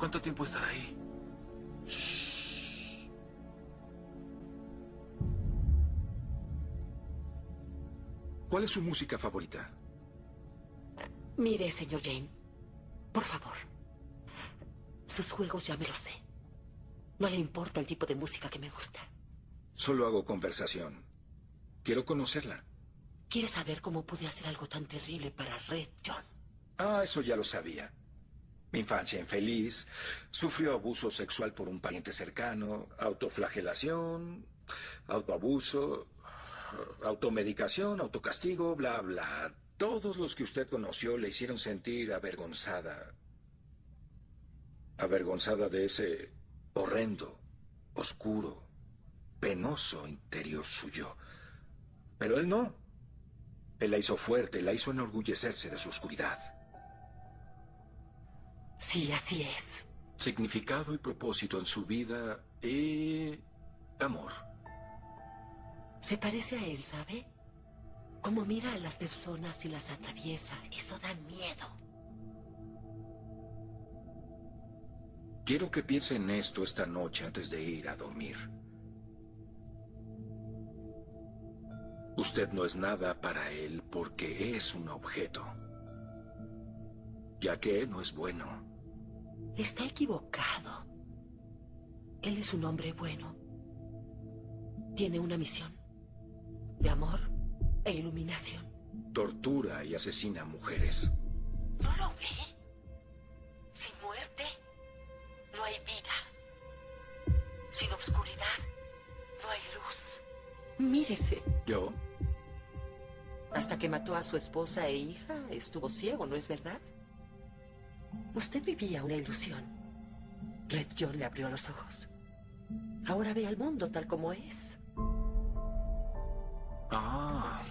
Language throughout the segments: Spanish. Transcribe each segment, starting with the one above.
¿Cuánto tiempo estará ahí? ¿Cuál es su música favorita? Mire, señor Jane, por favor. Sus juegos ya me los sé. No le importa el tipo de música que me gusta. Solo hago conversación. Quiero conocerla. ¿Quiere saber cómo pude hacer algo tan terrible para Red John? Ah, eso ya lo sabía. Infancia infeliz, sufrió abuso sexual por un pariente cercano, autoflagelación, autoabuso, automedicación, autocastigo, bla, bla. Todos los que usted conoció le hicieron sentir avergonzada. Avergonzada de ese horrendo, oscuro, penoso interior suyo. Pero él no. Él la hizo fuerte, la hizo enorgullecerse de su oscuridad. Sí, así es. Significado y propósito en su vida y amor. Se parece a él, ¿sabe? Como mira a las personas y las atraviesa. Eso da miedo. Quiero que piense en esto esta noche antes de ir a dormir. Usted no es nada para él porque es un objeto, ya que no es bueno. Está equivocado. Él es un hombre bueno. Tiene una misión de amor e iluminación. Tortura y asesina mujeres. ¿No lo ve? Sin muerte no hay vida. Sin oscuridad no hay luz. Mírese. ¿Yo? Hasta que mató a su esposa e hija, estuvo ciego, ¿no es verdad? Usted vivía una ilusión. Red John le abrió los ojos. Ahora ve al mundo tal como es. Ah.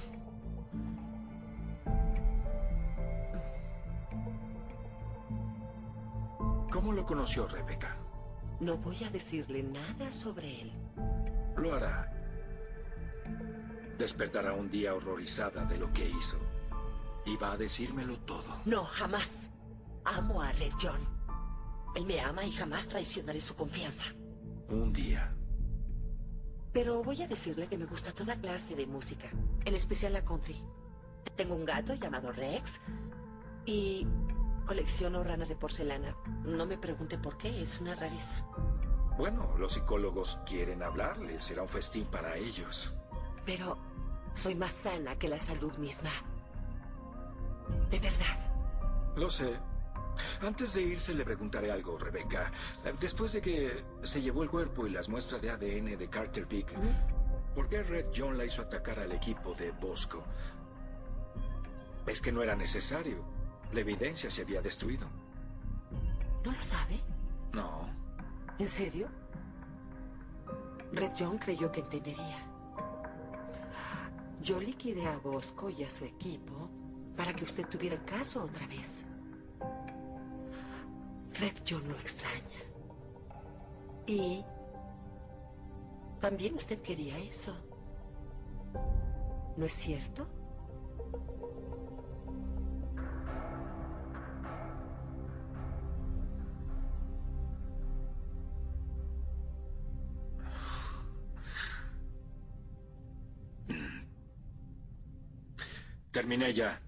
¿Cómo lo conoció Rebeca? No voy a decirle nada sobre él. Lo hará. Despertará un día horrorizada de lo que hizo. Y va a decírmelo todo. No, jamás. Amo a Red John. Él me ama y jamás traicionaré su confianza. Un día. Pero voy a decirle que me gusta toda clase de música, en especial la country. Tengo un gato llamado Rex y colecciono ranas de porcelana. No me pregunte por qué, es una rareza. Bueno, los psicólogos quieren hablarle, será un festín para ellos. Pero soy más sana que la salud misma. De verdad. Lo sé. Antes de irse le preguntaré algo, Rebeca. Después de que se llevó el cuerpo y las muestras de ADN de Carter Peak, ¿por qué Red John la hizo atacar al equipo de Bosco? Es que no era necesario. La evidencia se había destruido. ¿No lo sabe? No. ¿En serio? Red John creyó que entendería. Yo liquidé a Bosco y a su equipo para que usted tuviera el caso otra vez. Red John lo extraña. Y también usted quería eso. ¿No es cierto? Terminé ya.